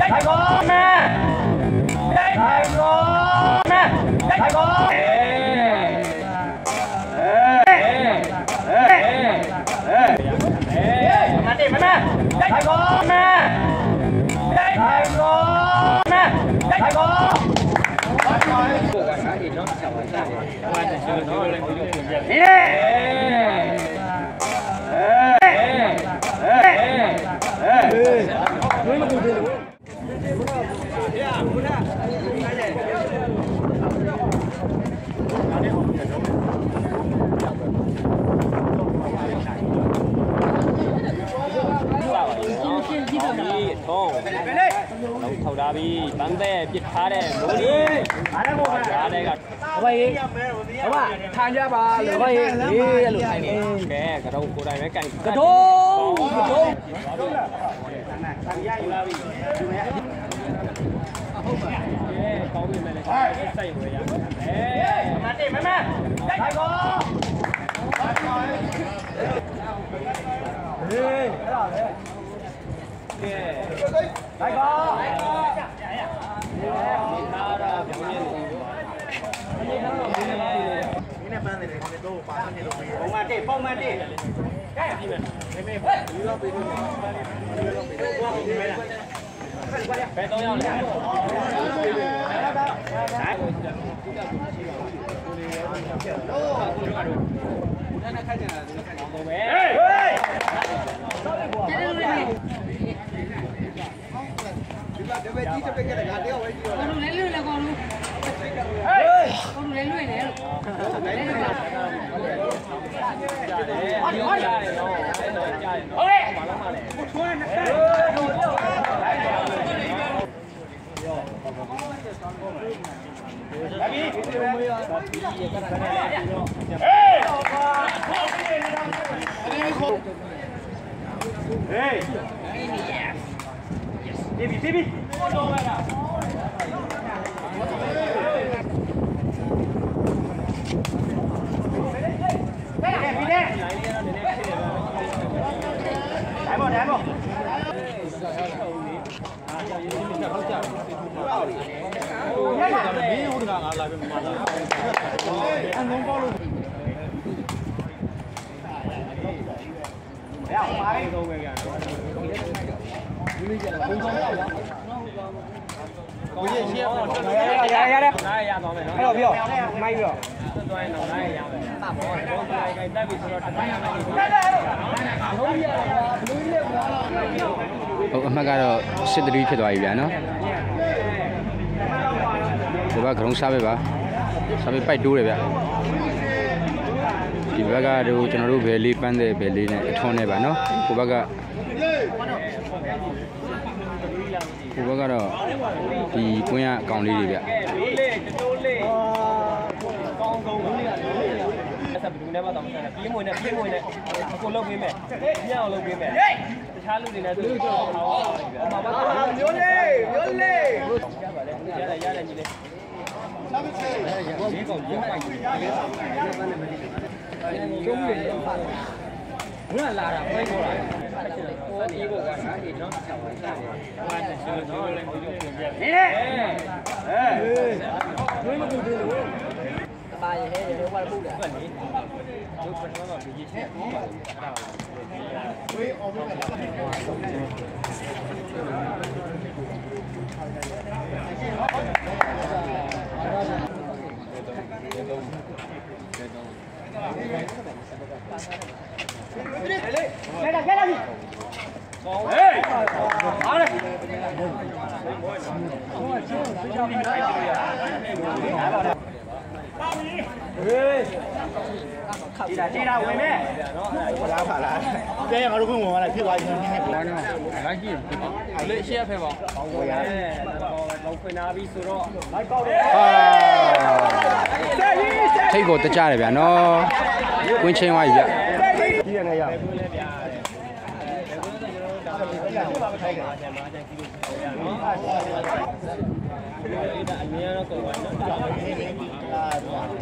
Thầy con nè Thầy con nè Thầy con Thầy con nè Thầy con nè Thầy con Yeah! မမတိုက်ကောမတိုက်ကောမတိုက်ကောအေးထုံးလုံးထောက်ထားပြီးဗန်းတဲ့ပစ်ထားတဲ့မိုးလေးအားလည်းဘောပါအားလည်းကဘယ်ရေးဘမထိုင်ကြပါလို့ဘယ်ရေးလေးလို့ထိုင်နေကဲကတော့ကိုယ်တိုင်ပဲကန်ကထုံးကထုံးကောင်းပြီမဲ့လေစိုက်ဝယ်ရအဲ မတိမမတိုက်ကောတိုက်ကော ထားတာပြောင်းနေတယ် ပုံမှန်တိပုံမှန်တိကဲပြီမယ်မေမေယူတော့ပြီလို့ဘယ်တော့ရောက်လဲတော့ပဲကိုလူလဲလွတ်လဲကိုလူကို Hey! Yes! Yes! Baby, baby! Oh, no, no. တိုင်းပေါ့တိုင်းပေါ့ဘယ်အောင်ပါလဲတော့ပဲကန်ကိုကြီးရှင်းအောင်ရရရရနားရသွားမယ်နော်အဲ့တော့ပြောမိုက်ပြီးတော့သွားရင်တော့နားရရမယ်တာဘောတော့ကြိုက်တက်ပြီဆိုတော့တတိုင်းရမယ်ဟုတ်အ မှတ်ကတော့စစ်တရီဖြစ်သွားပြီဗျာနော်ဒီဘက်ကဂရုံးစားပဲပါစားပဲပိုက်တိုးတယ်ဗျဒီဘက်ကတော့ကျွန်တော်တို့ဘယ်လေးပန်းတဲ့ဘယ်လေးနဲ့အထွန်းနဲ့ပါနော်ဟိုဘက်ကဟိုဘက်ကတော့ဒီကွင်းရအကောင်လေးတွေဗျကဲလေးလေးတိုးလေးကောင်းကောင်းလေးဆက်ဘယ်သူနဲ့မှတော့မဆိုင်ဘူးပြင်းမွေနဲ့ပြင်းမွေနဲ့အကုန်လုပ်ပေးမယ်ညအောင်လုပ်ပေးမယ်တ ခြားလူတွေနဲ့သူ့တော့ဟောပါပြီဗျာဘာဘာမျိုးလေးမျိုးလေးရပါတယ်ရတယ်ရတယ်ညီလေးဒီကောင်ရင်းပိုက်ကြီးကျုံးလေးဘုရားလာတာပဲပြောတာဟိုအေးဘောကနားကြီးနော်ဟုတ်တယ်ရှင်တို့လည်းဒီလိုပြင်ပြ နေလေဟေး ပါရဲ့ဟဲ့ရေဘာလို့ပူတယ် ဟုတ်လေတို့ပထမကဘီကြီးချက်အဲ့ဒါကော Hey! ဟေးအားလေဒီလားဒီလားဝင်မဲ့လားပါလားကဲငါတို့ကဝင်လာဖြစ်သွားပြီနည်းနည်းပေါ့လေးရှေ့ဖက်ပါကောင်းကိုရတယ်တော့ခွင်နာပြီဆိုတော့လိုက်ပေါက်တယ်ဟာထိတ်ကိုတကြတယ်ဗျာနော်ကွင်းချင်းသွားပြီဗျကြီးရနေရကိုလည်းဗျာအဲ့ဒါ အမြင်တော့ကုန်ပါနော်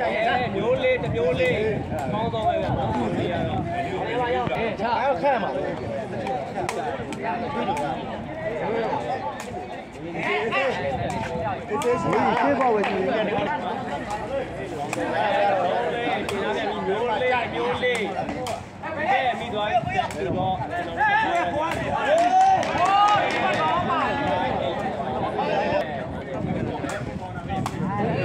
အဲမျိုးလေးတစ်မျိုးလေးကောင်းတော့ပဲဗျာနော်ဒီရတော့အဲ့ခက်မှာခေဘောဝယ်ကြည့်နေတယ်ဒီနာပြန်ပြီးမျိုးလေးမျိုးလေးကဲမိသွားပြီပြီးတော့ကျွန်တော်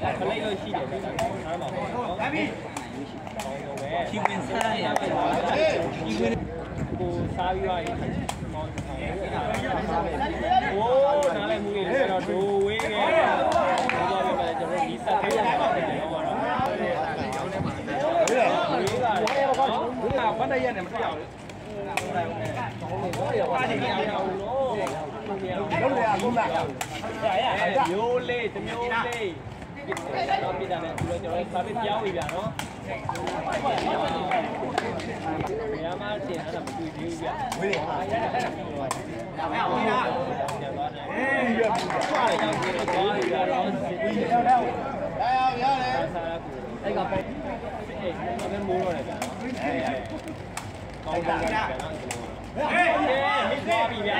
င်လား ကိုလေး ဟောပါဒီဆိုရင်ကျွန်တော်ပြောကြာပဲတယ် ဟုတ်ပြီဒါရောတော့ ဆမ်းပါဘူးအဲ့ပလေးရောဆမ်းပါဘူးပလေးလို့ရှိတယ်ဆမ်းပါဘူးနော်ဒါပြီချီဝင်ဆမ်းရပါချီဝင်ကိုစားပြီးသွားရင်ဟိုးနားလည်းမူရတော့ဒိုဝေးခဲ့တော့တော့ပဲကျွန်တော်ဒီဆက်ခဲ့ရပါတယ်တော့တော့ဝေးပါတယ်နော် ဘာတရက်နဲ့မပြောက်ဘူး ပါတယ်ကြအောင်လို့ လုံးလေအလုံးလား မျိုးလေးတစ်မျိုးလေး တော့ပြည်တာနဲ့ဒီလိုကျွန်တော်စာပေပြောင်းပြီဗျာနော်ညမှာတင်ရတာမတွေ့သေးဘူးဗျာဝေးဟာပြန်သွားတယ်အေးရပါတော့ရောက်ပြီးတော့သွားပြီဗျာတော့ဒါရောရတယ်စားရကူအဲ့ကပေါ့အေးဘာပဲမိုးတော့တယ်ဗျာနော်ကောင်းတာဗျာနော်ဟေးမိသွားပြီဗျာ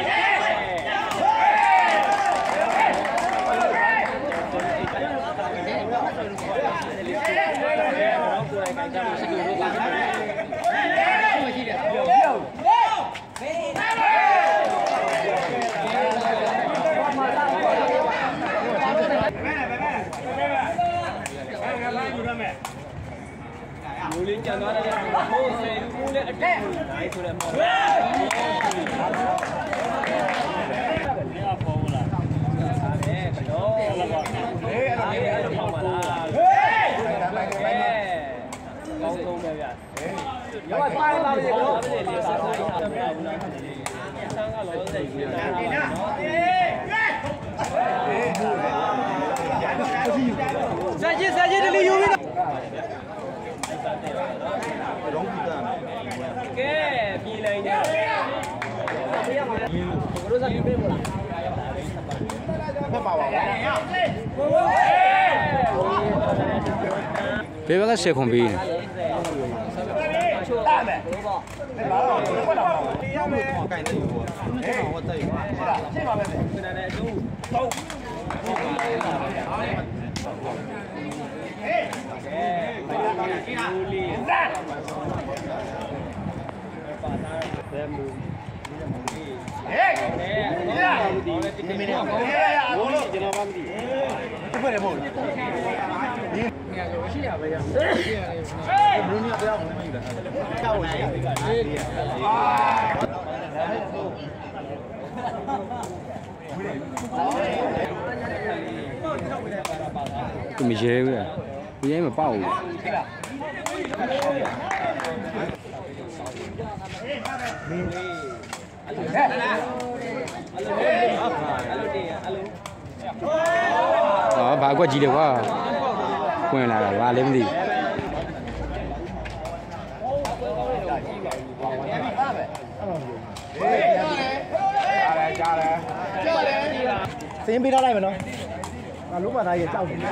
လူလေးကြံသွားတယ်ဟိုဆယ်လူလေးအတက်ကိုနိုင်ဆိုတယ်မော်လာပေါ်လာအဲကတော့ ဟေးအဲ့လို အဲ့ဒါပေါ့ပါလားဟေးကောင်းဆုံးပဲဗျာ ရောပါလာပြီ ဘာ ကော ပဲလေစားစားရတာဗျာဘူးလားဆန်းကတော့စိတ်ကြီးနေတာ တို့စားပြီးပေးမလားဖက်ပါပါဘေးဘက်ကရှေခွန်ပေးနေတာမယ်လာတော့ဘယ်တော့မှတရားမယ်ကိုင်တယ်ဟေးဟေးရှင်းပါမယ်ခဏနဲ့အတူဟုတ်ကဲလူလေးပါတာဘယ်မူဟေးအဲဒီမင်းမင်းတော့ဟေးရအကုန်လုံးကျွန်တော်မှမသိဒီဖက်တယ်မ ဟုတ်ဘူးဒီငါရောရှိရပဲရဘယ်လိုည တရားဝင်မရှိလားကြောက်ဝင်ရှိအာသူမရဲဘူးလားဒီရဲမပေါက်ဘူးအဲ့လိုအဲ့လိုတင်အဲ့လိုဟောဘာကွက်ကြီးတယ်ကွာပွင့်လာတာဘာလည်းမသိဘူးဟေးရတယ်ကြားတယ်ကြားတယ်စင်းပေးထားလိုက်မယ်နော်ငါလုံးမသားရဲ့ကြောက်တယ်လေး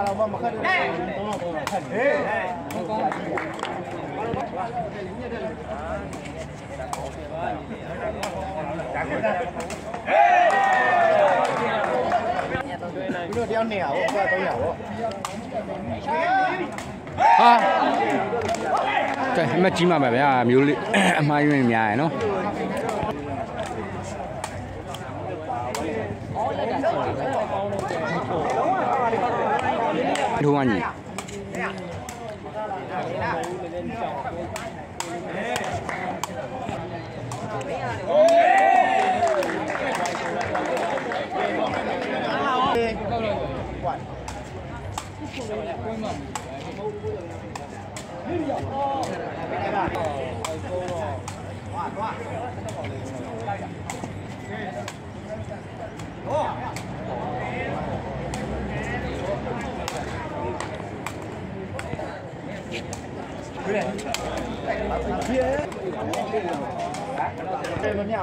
တွေ့ရမယ်အတို့ကြီးထဲလာလားမသိဘူးဟာတော့မခက်တယ်တော့တော့ခက်တယ်ဒါကဒါပြီးတော့တယောက်နေရဟောကွာ300ဟောဟာကဲအမကြီးမှာပါဗျာမျိုးလေးအမှားရင်းများရယ်နော် 一头万里嗯好的好的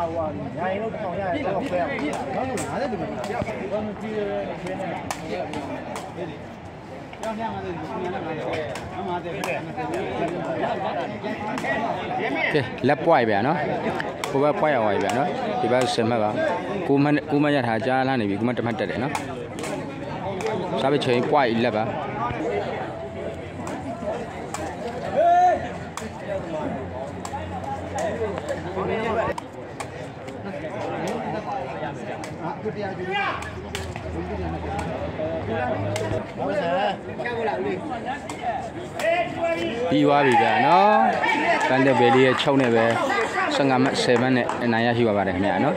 တယ်မမြဘူးကွာညာရင်တော့တောင်ရရတော့ဖဲအောင်နောက်လို့50တူမပြဘာမကြည့်ရဲဖဲနေကျောင်းညမှာလည်းဒီနေ့လည်းအမှားတယ်ဖဲကဲလက်ပွိုက်ဗျာနော်ကိုဘက်ပွိုက်ရပါဗျာနော်ဒီဘက်10မှတ်ပါကိုမကိုမရထားကြားလာနေပြီကိုမတစ်မှတ်တက်တယ်နော်စားပချိန်ပွိုက်လက်ပါ ဟာသူတရားကြည့်ဟုတ်ဆာ ပြီးသွားပြီဗျာနော်တန်တဲ့ဘယ်လေးရဲ့6နဲ့ပဲ15မှတ်7မှတ်နဲ့အနိုင်ရရှိပါပါတယ်ခင်ဗျာနော်